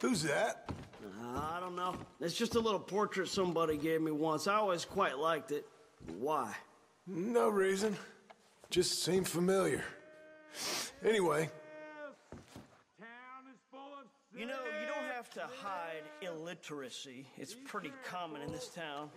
Who's that? Uh, I don't know. It's just a little portrait somebody gave me once. I always quite liked it. Why? No reason. Just seemed familiar. Anyway, You know, you don't have to hide illiteracy. It's pretty common in this town.